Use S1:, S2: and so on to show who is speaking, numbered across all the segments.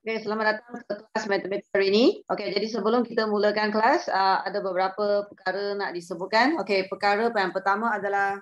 S1: Okay, selamat datang ke kelas matematik hari ini. Okay, jadi sebelum kita mulakan kelas, uh, ada beberapa perkara nak disebutkan. Okay, perkara yang pertama adalah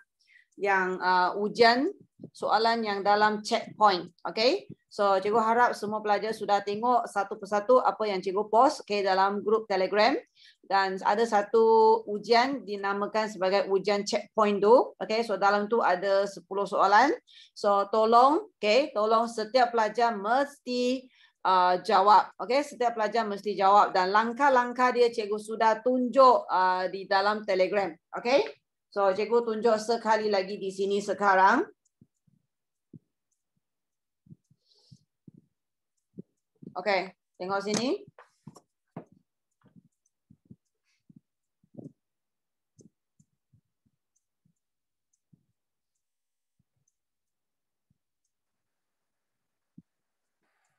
S1: yang uh, ujian soalan yang dalam checkpoint. Okay, so cikgu harap semua pelajar sudah tengok satu persatu apa yang cikgu post okay, dalam grup telegram. Dan ada satu ujian dinamakan sebagai ujian checkpoint tu. Okay, so dalam tu ada 10 soalan. So tolong, okay, tolong setiap pelajar mesti uh, jawab. Okay, setiap pelajar mesti jawab dan langkah-langkah dia cikgu sudah tunjuk uh, di dalam telegram. Okay, so cikgu tunjuk sekali lagi di sini sekarang. Okay, tengok sini.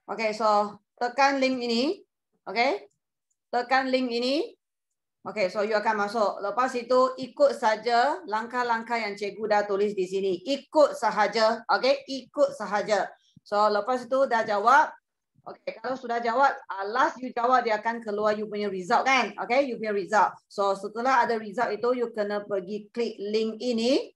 S1: Okay, so tekan link ini. Okay. Tekan link ini. Okay, so you akan masuk. Lepas itu ikut saja langkah-langkah yang cikgu dah tulis di sini. Ikut sahaja. Okay, ikut sahaja. So lepas itu dah jawab. Okay, kalau sudah jawab, uh, last you jawab dia akan keluar you punya result kan? Okay, you punya result. So setelah ada result itu, you kena pergi klik link ini.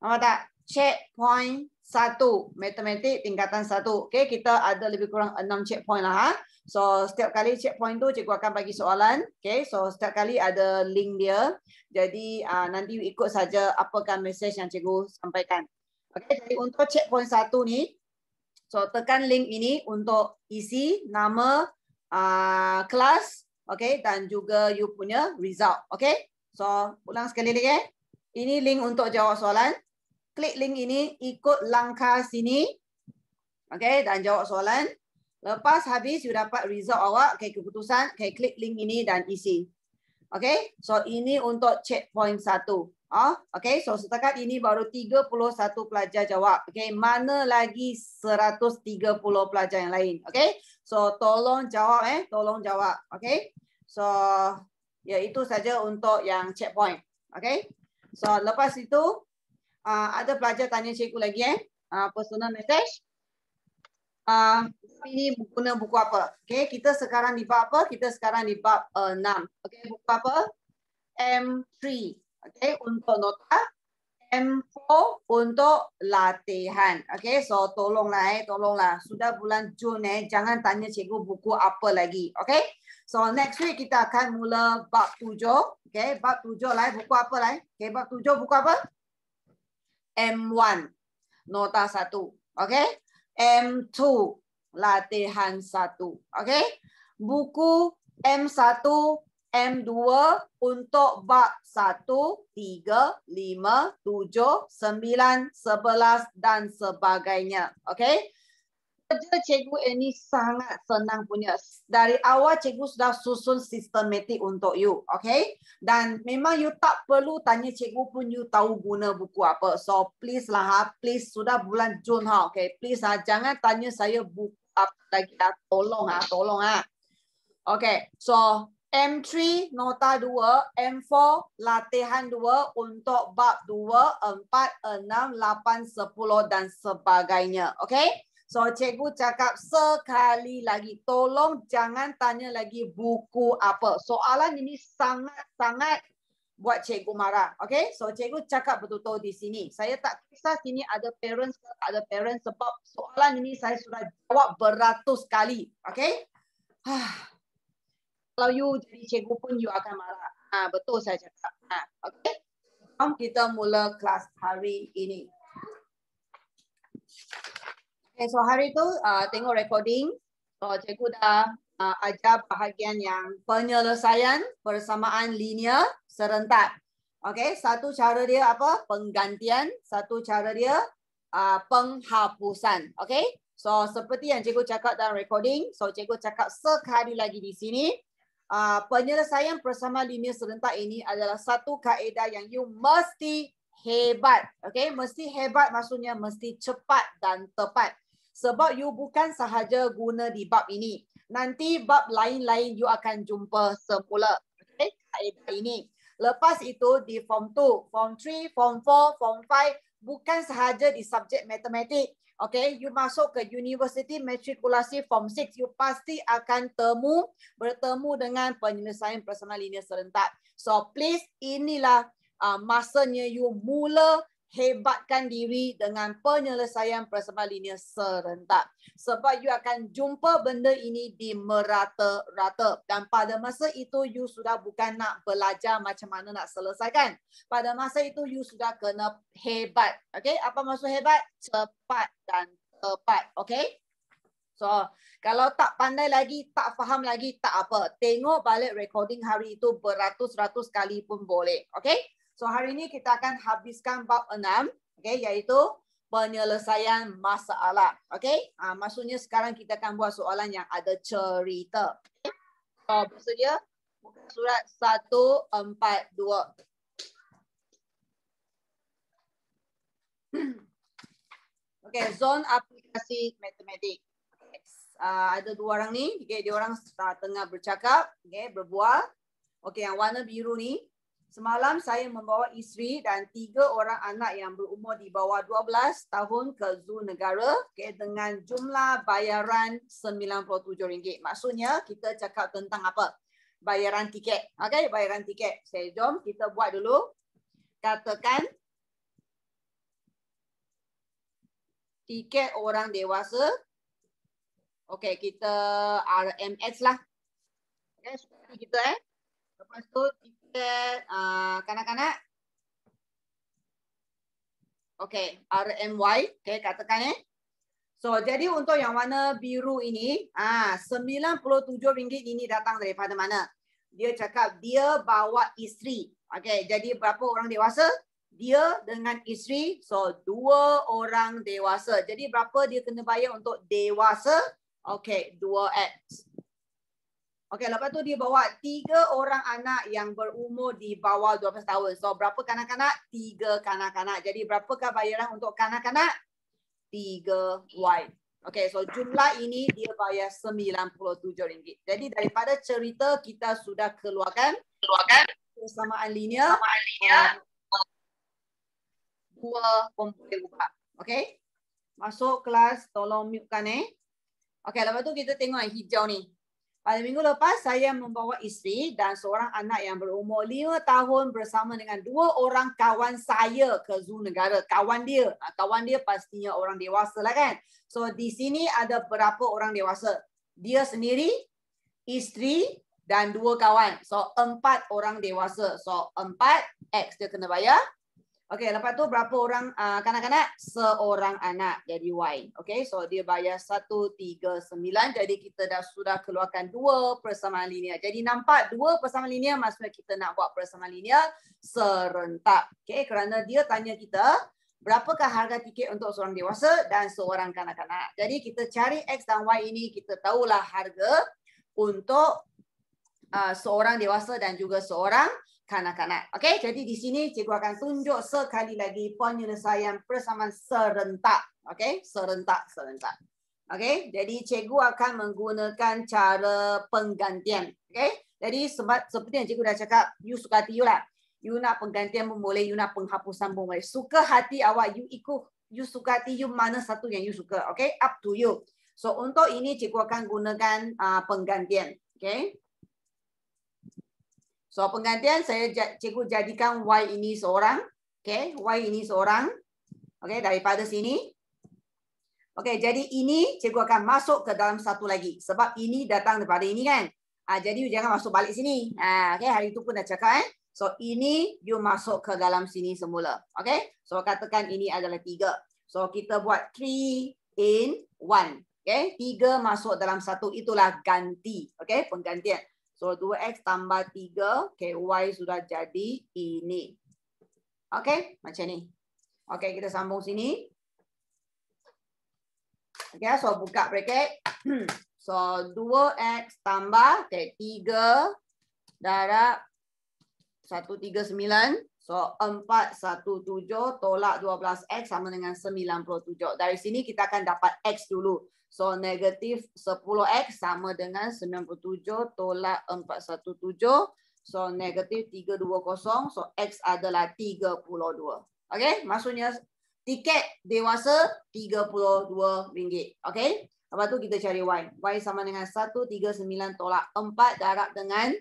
S1: Nampak tak? Checkpoint satu matematik tingkatan satu. Okay, kita ada lebih kurang enam checkpoint lah. Ha? So setiap kali checkpoint tu cikgu akan bagi soalan. Okay, so setiap kali ada link dia. Jadi uh, nanti ikut saja apakah message yang cikgu sampaikan. Okay, jadi untuk checkpoint satu ni, so tekan link ini untuk isi nama uh, kelas. Okay, dan juga you punya result. Okay, so ulang sekali lagi. Eh. Ini link untuk jawab soalan klik link ini, ikut langkah sini. Okay, dan jawab soalan. Lepas habis, you dapat result awak, okay, keputusan, okay, klik link ini dan isi. Okay, so ini untuk checkpoint satu. Oh, okay, so setakat ini baru 31 pelajar jawab. Okay, mana lagi 130 pelajar yang lain. Okay, so tolong jawab eh, tolong jawab. Okay, so ya itu saja untuk yang checkpoint. Okay, so lepas itu, uh, ada pelajar tanya cikgu lagi eh uh, personal message uh, ini guna buku apa okey kita sekarang di bab apa kita sekarang di bab uh, 6 okey buku apa M3 okey untuk nota M4 untuk latihan. Okay, so tolonglah eh, tolonglah. Sudah bulan Jun eh, jangan tanya cikgu buku apa lagi. Okay, so next week kita akan mula bab tujuh. Okay, bab tujuh lah eh, buku apa lah eh. Okay, bab tujuh buku apa? M1 nota 1 okey M2 latihan 1 okey buku M1 M2 untuk bab 1 3 5 7 9 11 dan sebagainya okey kerja cikgu ini sangat senang punya. Dari awal cikgu sudah susun sistematik untuk you. Okay? Dan memang you tak perlu tanya cikgu pun you tahu guna buku apa. So please lah ha. Please sudah bulan Jun ha. Okay? Please ha. Jangan tanya saya buku apa lagi ha. Tolong ha. Tolong ha. Okay. So M3 nota 2, M4 latihan 2 untuk bab 2, 4, 6, 8, 10 dan sebagainya. Okay? So cikgu cakap sekali lagi tolong jangan tanya lagi buku apa. Soalan ini sangat-sangat buat cikgu marah. Okay, so cikgu cakap betul-betul di sini. Saya tak kisah sini ada parents atau tak ada parents sebab soalan ini saya sudah jawab beratus kali. Okay. Kalau you jadi cikgu pun you akan marah. Ha, betul saya cakap. Ha, okay. Kita mula kelas hari ini. So hari tu uh, tengok recording. So cikgu dah uh, ajar bahagian yang penyelesaian persamaan linear serentak. Okay, satu cara dia apa? Penggantian. Satu cara dia uh, penghapusan. Okay, so seperti yang cikgu cakap dalam recording. So cikgu cakap sekali lagi di sini. Uh, penyelesaian persamaan linear serentak ini adalah satu kaedah yang you mesti hebat. Okay, mesti hebat maksudnya mesti cepat dan tepat sebab you bukan sahaja guna di bab ini. Nanti bab lain-lain you akan jumpa semula. Okay, kaedah ini. Lepas itu di form 2, form 3, form 4, form 5 bukan sahaja di subjek matematik. Okay, you masuk ke University Matrikulasi Form 6, you pasti akan temu, bertemu dengan penyelesaian personal linear serentak. So please, inilah uh, masanya you mula hebatkan diri dengan penyelesaian personal linear serentak. Sebab you akan jumpa benda ini di merata-rata. Dan pada masa itu you sudah bukan nak belajar macam mana nak selesaikan. Pada masa itu you sudah kena hebat. Okay, apa maksud hebat? Cepat dan tepat. Okay. So, kalau tak pandai lagi, tak faham lagi, tak apa. Tengok balik recording hari itu beratus-ratus kali pun boleh. Okay. So hari ini kita akan habiskan bab enam, okay, iaitu penyelesaian masalah. Okay, uh, maksudnya sekarang kita akan buat soalan yang ada cerita. Okay. So bersedia? Surat 142. Okay, zone aplikasi matematik. Uh, ada dua orang ni, okay, dia orang tengah bercakap, okay, berbual. Okay, yang warna biru ni, Semalam saya membawa isteri dan tiga orang anak yang berumur di bawah 12 tahun ke zoo negara okay, dengan jumlah bayaran RM97. Maksudnya kita cakap tentang apa? Bayaran tiket. Okay, bayaran tiket. Saya jom kita buat dulu. Katakan tiket orang dewasa. Okay, kita RMX lah. Okay, kita eh. Lepas tu uh, kanak-kanak. Okay, RMY. Okay, katakan eh. So, jadi untuk yang warna biru ini, ah RM97 ini datang daripada mana? Dia cakap dia bawa isteri. Okay, jadi berapa orang dewasa? Dia dengan isteri, so dua orang dewasa. Jadi berapa dia kena bayar untuk dewasa? Okay, 2X. Okey, lepas tu dia bawa tiga orang anak yang berumur di bawah 12 tahun. So, berapa kanak-kanak? Tiga kanak-kanak. Jadi, berapakah bayaran untuk kanak-kanak? Tiga Y. Okey, so jumlah ini dia bayar RM97. Jadi, daripada cerita kita sudah keluarkan keluarkan persamaan linear. Persamaan linear. Uh, dua boleh ubah. Okey. Masuk kelas, tolong mute kan eh. Okey, lepas tu kita tengok yang hijau ni. Pada minggu lepas, saya membawa isteri dan seorang anak yang berumur lima tahun bersama dengan dua orang kawan saya ke zoo negara. Kawan dia. Ha, kawan dia pastinya orang dewasa lah kan. So, di sini ada berapa orang dewasa? Dia sendiri, isteri dan dua kawan. So, empat orang dewasa. So, empat X dia kena bayar. Okey, lepas tu berapa orang uh, kanak-kanak? Seorang anak jadi Y. Okey, so dia bayar 139. Jadi kita dah sudah keluarkan dua persamaan linear. Jadi nampak dua persamaan linear maksudnya kita nak buat persamaan linear serentak. Okey, kerana dia tanya kita berapakah harga tiket untuk seorang dewasa dan seorang kanak-kanak. Jadi kita cari X dan Y ini kita tahulah harga untuk uh, seorang dewasa dan juga seorang kanak-kanak. Okey, jadi di sini cikgu akan tunjuk sekali lagi penyelesaian persamaan serentak. Okey, serentak, serentak. Okey, jadi cikgu akan menggunakan cara penggantian. Okey, jadi sebab seperti yang cikgu dah cakap, you suka hati you lah. You nak penggantian pun boleh, you nak penghapusan pun boleh. Suka hati awak, you ikut, you suka hati you mana satu yang you suka. Okey, up to you. So untuk ini cikgu akan gunakan uh, penggantian. Okey. So penggantian saya cikgu jadikan Y ini seorang. Okay, Y ini seorang. Okay, daripada sini. Okay, jadi ini cikgu akan masuk ke dalam satu lagi. Sebab ini datang daripada ini kan. Ah, jadi jangan masuk balik sini. Ah, okay, hari itu pun dah cakap eh. So ini you masuk ke dalam sini semula. Okay, so katakan ini adalah tiga. So kita buat three in one. Okay, tiga masuk dalam satu itulah ganti. Okay, penggantian. So 2x tambah 3, okay, y sudah jadi ini. Okay, macam ni. Okay, kita sambung sini. Okay, so buka bracket. so 2x tambah, okay, 3 darab 139. So 417 tolak 12x sama dengan 97. Dari sini kita akan dapat x dulu. So negatif 10x sama dengan 97 tolak 417. So negatif 320. So x adalah 32. Okay. Maksudnya 32 Tiket dewasa RM32. Okay. Lepas tu kita cari Y. Y sama dengan 139 tolak 4 darab dengan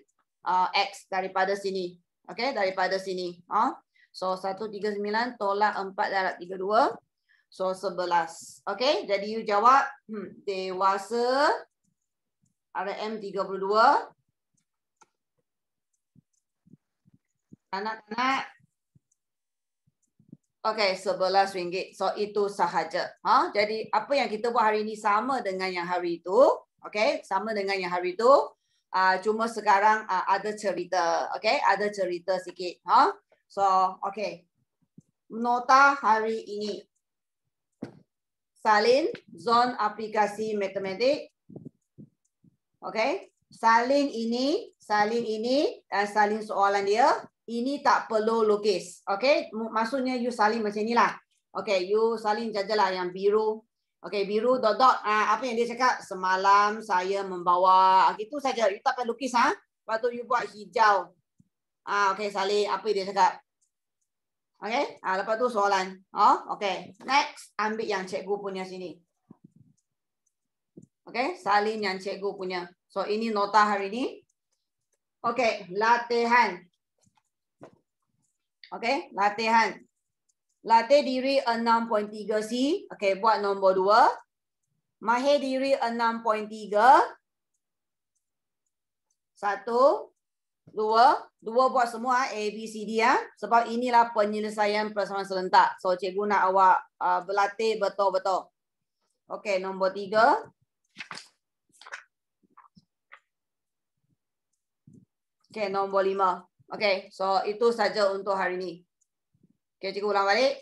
S1: uh, X daripada sini. Okay. Daripada sini. Uh. So 139 tolak 4 darab 32. So 11. Okay. Jadi you jawab. Hmm, dewasa RM32. Anak-anak Okay, sebelas ringgit. So itu sahaja. Ha? Jadi apa yang kita buat hari ini sama dengan yang hari itu. Okay, sama dengan yang hari itu. Uh, cuma sekarang uh, ada cerita. Okay, ada cerita sikit. Ha? So, okay. Nota hari ini. Salin, zon aplikasi matematik. Okay. Salin ini, salin ini dan salin soalan dia ini tak perlu lukis. Okay, maksudnya you salin macam ni lah. Okay, you salin jajalah yang biru. Okay, biru dot dot. Ah, apa yang dia cakap? Semalam saya membawa. Ah, itu saja. You tak perlu lukis ha. Lepas tu you buat hijau. Ah, okay, salin apa dia cakap? Okay, ah, lepas tu soalan. Oh, okay. Next, ambil yang cikgu punya sini. Okay, salin yang cikgu punya. So, ini nota hari ini. Okay, latihan. Okay, latihan. Latih diri 6.3C. Okay, buat nombor 2. Mahir diri 6.3. Satu. Dua. Dua buat semua A, B, C, D. Ya. Sebab inilah penyelesaian persamaan serentak. So, cikgu nak awak uh, berlatih betul-betul. Okay, nombor 3. Okay, nombor 5. Okay, so itu saja untuk hari ini. Okay, cikgu ulang balik.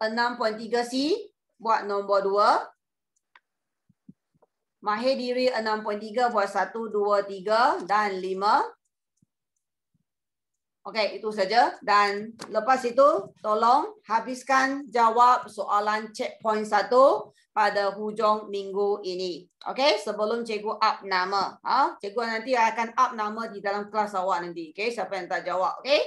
S1: 6.3C buat nombor 2. Mahir diri 6.3 buat 1, 2, 3 dan 5. Okay, itu saja. Dan lepas itu, tolong habiskan jawab soalan checkpoint 1 pada hujung minggu ini. Okay, sebelum cikgu up nama. Ha? Cikgu nanti akan up nama di dalam kelas awak nanti. Okay, siapa yang tak jawab. Okay,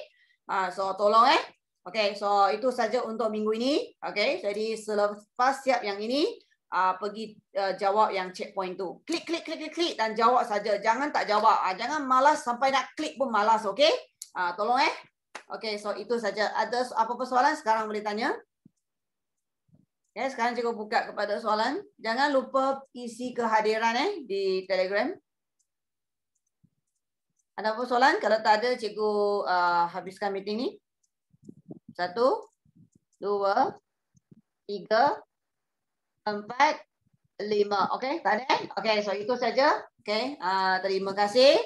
S1: ha, so tolong eh. Okay, so itu saja untuk minggu ini. Okay, jadi selepas siap yang ini, uh, pergi uh, jawab yang checkpoint tu. Klik, klik, klik, klik, klik dan jawab saja. Jangan tak jawab. Uh, jangan malas sampai nak klik pun malas. Okay, uh, tolong eh. Okay, so itu saja. Ada apa-apa soalan sekarang boleh tanya? Ya, sekarang cikgu buka kepada soalan. Jangan lupa isi kehadiran eh di Telegram. Ada apa soalan? Kalau tak ada, cikgu uh, habiskan meeting ni. Satu, dua, tiga, empat, lima. Okey, tak ada? Okey, so itu saja. Okey, uh, terima kasih.